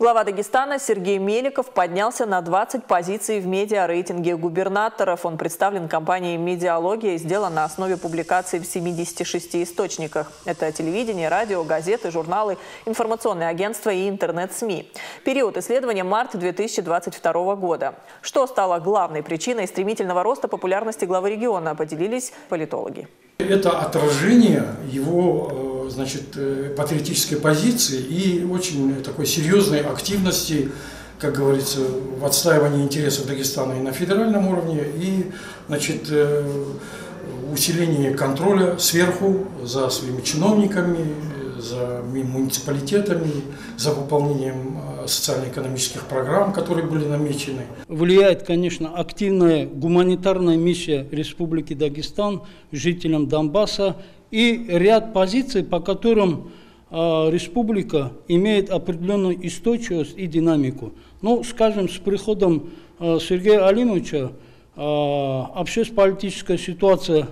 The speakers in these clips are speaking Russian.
Глава Дагестана Сергей Меликов поднялся на 20 позиций в медиа-рейтинге губернаторов. Он представлен компанией «Медиалогия» и сделан на основе публикаций в 76 источниках. Это телевидение, радио, газеты, журналы, информационные агентства и интернет-СМИ. Период исследования – март 2022 года. Что стало главной причиной стремительного роста популярности главы региона, поделились политологи. Это отражение его э, значит, э, патриотической позиции и очень такой серьезной активности, как говорится, в отстаивании интересов Дагестана и на федеральном уровне, и значит, э, усиление контроля сверху за своими чиновниками, за муниципалитетами, за выполнением э, социально-экономических программ, которые были намечены. Влияет, конечно, активная гуманитарная миссия Республики Дагестан жителям Донбасса и ряд позиций, по которым э, республика имеет определенную устойчивость и динамику. Ну, скажем, с приходом э, Сергея Алимовича общественно-политическая ситуация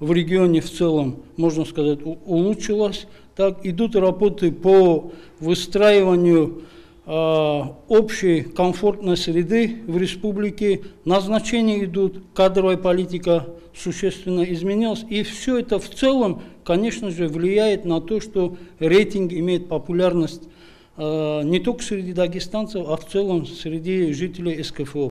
в регионе в целом, можно сказать, улучшилась. Так, идут работы по выстраиванию э, общей комфортной среды в республике. Назначения идут, кадровая политика существенно изменилась. И все это в целом, конечно же, влияет на то, что рейтинг имеет популярность э, не только среди дагестанцев, а в целом среди жителей СКФО.